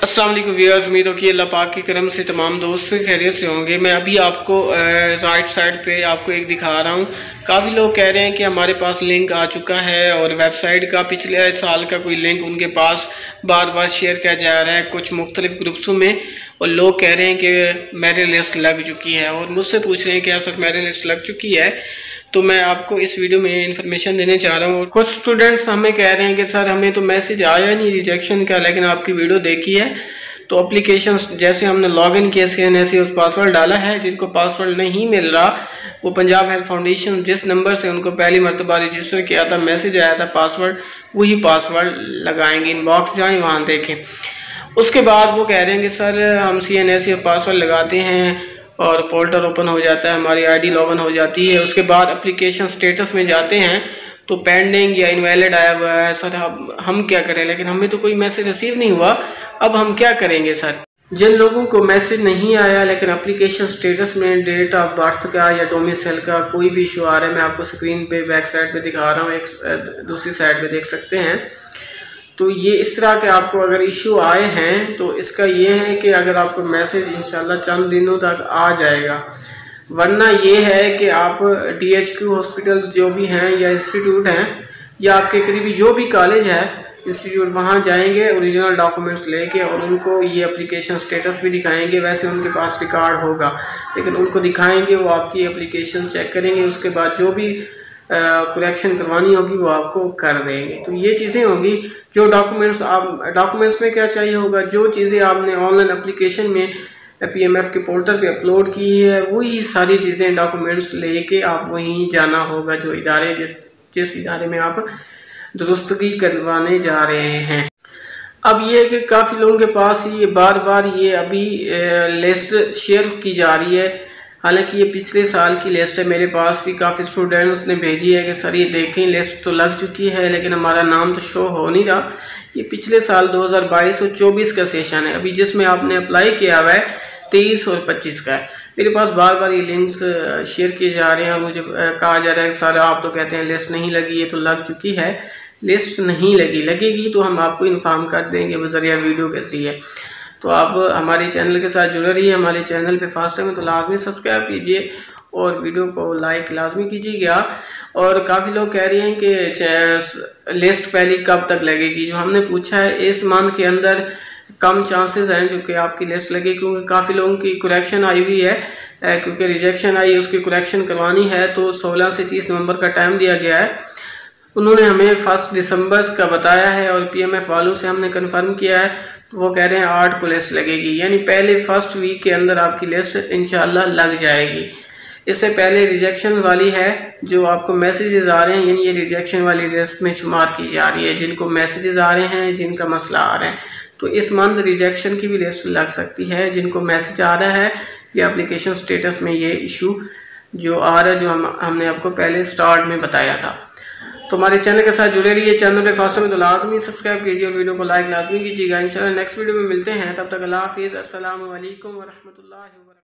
السلام علیکم ویورز، امید ہو کہ اللہ پاک کے کرم سے تمام دوست خیریت سے ہوں گے۔ میں ابھی آپ کو رائٹ سائڈ پہ آپ کو ایک دکھا رہا ہوں۔ کافی لوگ کہہ رہے ہیں کہ ہمارے پاس لنک آ چکا ہے اور ویب سائٹ کا پچھلے سال کا کوئی لنک ان کے پاس بار بار شیئر کیا جا رہا ہے کچھ مختلف گروپسوں میں۔ اور لوگ کہہ رہے ہیں کہ میرے لسٹ لگ چکی ہے اور مجھ سے پوچھ رہے ہیں کہ ایسا میرے لسٹ لگ چکی ہے۔ تو میں آپ کو اس ویڈیو میں انفارمیشن دینے چاہ رہا ہوں کچھ سٹوڈنٹس ہمیں کہہ رہے ہیں کہ سر ہمیں تو میسیج آیا نہیں ریجیکشن کا لیکن آپ کی ویڈیو دیکھی ہے۔ تو اپلیکیشن جیسے ہم نے لاگ ان کیا سی این ایسی اس پاسورڈ ڈالا ہے۔ جن کو پاسورڈ نہیں مل رہا، وہ پنجاب ہیلتھ فاؤنڈیشن جس نمبر سے ان کو پہلی مرتبہ ریجسٹر کیا تھا میسیج آیا تھا پاسورڈ وہی پاسورڈ لگائیں گے ان باکس جائیں، وہاں دیکھیں۔ اس کے بعد وہ کہہ رہے ہیں کہ سر ہم سی این ایسی پاسورڈ لگاتے ہیں۔ اور پولٹر اوپن ہو جاتا ہے، ہماری آئی ڈی لاگ ہو جاتی ہے۔ اس کے بعد اپلیکیشن سٹیٹس میں جاتے ہیں۔ تو پینڈنگ یا انویلڈ آیا ہوا ہے، سر، ہم کیا کریں؟ لیکن ہمیں تو کوئی میسیج ریسیو نہیں ہوا۔ اب ہم کیا کریں گے، سر؟ جن لوگوں کو میسیج نہیں آیا، لیکن اپلیکیشن سٹیٹس میں ڈیٹ آف برتھ کا یا ڈومیسل کا کوئی بھی ایشو آ رہا ہے، میں آپ کو سکرین پہ بیک سائڈ پہ دکھا رہا ہوں۔ ایک، دوسری سائڈ پہ دیکھ سکتے ہیں۔ تو یہ اس طرح کے آپ کو اگر ایشو آئے ہیں، تو اس کا یہ ہے کہ اگر آپ کو میسیج انشاءاللہ چند دنوں تک آ جائے گا۔ ورنہ یہ ہے کہ آپ ڈی ایچ کیو ہاسپٹلز جو بھی ہیں یا انسٹیٹیوٹ ہیں یا آپ کے قریبی جو بھی کالج ہے انسٹیٹیوٹ وہاں جائیں گے اوریجنل ڈاکومنٹس لے کے اور ان کو یہ اپلیکیشن سٹیٹس بھی دکھائیں گے، ویسے ان کے پاس ریکارڈ ہوگا۔ لیکن ان کو دکھائیں گے، وہ آپ کی اپلیکیشن چیک کریں گے، اس کے بعد جو بھی کریکشن کروانی ہوگی، وہ آپ کو کر دیں گے۔ تو یہ چیزیں ہوگی جو ڈاکومنٹس آپ ڈاکومنٹس میں کیا چاہیے ہوگا؟ جو چیزیں آپ نے آن لائن اپلیکیشن میں پی ایم ایف کے پورٹل پہ اپلوڈ کی ہے، وہی ساری چیزیں ڈاکومنٹس لے کے آپ وہیں جانا ہوگا، جو ادارے، جس جس ادارے میں آپ درستگی کروانے جا رہے ہیں۔ اب یہ کہ کافی لوگوں کے پاس یہ بار بار یہ ابھی لسٹ شیئر کی جا رہی ہے۔ حالانکہ یہ پچھلے سال کی لسٹ ہے۔ میرے پاس بھی کافی اسٹوڈنٹس نے بھیجی ہے کہ سر یہ دیکھیں۔ لسٹ تو لگ چکی ہے لیکن ہمارا نام تو شو ہو نہیں رہا۔ یہ پچھلے سال دو ہزار بائیس اور چوبیس کا سیشن ہے۔ ابھی جس میں آپ نے اپلائی کیا ہوا ہے، تیئیس اور پچیس کا ہے۔ میرے پاس بار بار یہ لنکس شیئر کیے جا رہے ہیں مجھے کہا جا رہا ہے کہ سر آپ تو کہتے ہیں لسٹ نہیں لگی، یہ تو لگ چکی ہے۔ لسٹ نہیں لگی، لگے گی تو ہم آپ کو انفارم کر دیں گے۔ بذریعہ ویڈیو کے ذریعے تو آپ ہمارے چینل کے ساتھ جڑے رہیے، ہمارے چینل پہ فاسٹ ٹائم تو لازمی سبسکرائب کیجیے اور ویڈیو کو لائک لازمی کیجیے گا۔ اور کافی لوگ کہہ رہے ہیں کہ لسٹ پہلی کب تک لگے گی؟ جو ہم نے پوچھا ہے، اس منتھ کے اندر کم چانسز ہیں جو کہ آپ کی لسٹ لگے، کیونکہ کافی لوگوں کی کریکشن آئی ہوئی ہے۔ کیونکہ ریجیکشن آئی، اس کی کریکشن کروانی ہے، تو سولہ سے تیس نومبر کا ٹائم دیا گیا ہے۔ انہوں نے ہمیں فسٹ دسمبر کا بتایا ہے اور پی ایم ایف والوں سے ہم نے کنفرم کیا ہے۔ وہ کہہ رہے ہیں آٹھ کو لسٹ لگے گی۔ یعنی پہلے فرسٹ ویک کے اندر آپ کی لسٹ انشاءاللہ لگ جائے گی۔ اس سے پہلے ریجیکشن والی ہے جو آپ کو میسیجز آ رہے ہیں یعنی یہ ریجیکشن والی لسٹ میں شمار کی جا رہی ہے۔ جن کو میسیجز آ رہے ہیں، جن کا مسئلہ آ رہا ہے۔ تو اس منتھ ریجیکشن کی بھی لسٹ لگ سکتی ہے۔ جن کو میسیج آ رہا ہے، یہ اپلیکیشن سٹیٹس میں یہ ایشو جو آ رہا ہے، جو ہم نے آپ کو پہلے سٹارٹ میں بتایا تھا۔ تو ہمارے چینل کے ساتھ جڑے رہیے چینل پہ فاسٹ میں تو لازمی سبسکرائب کیجیے اور ویڈیو کو لائک لازمی کیجیے گا۔ انشاءاللہ نیکسٹ ویڈیو میں ملتے ہیں۔ تب تک اللہ حافظ۔ السلام علیکم ورحمۃ اللہ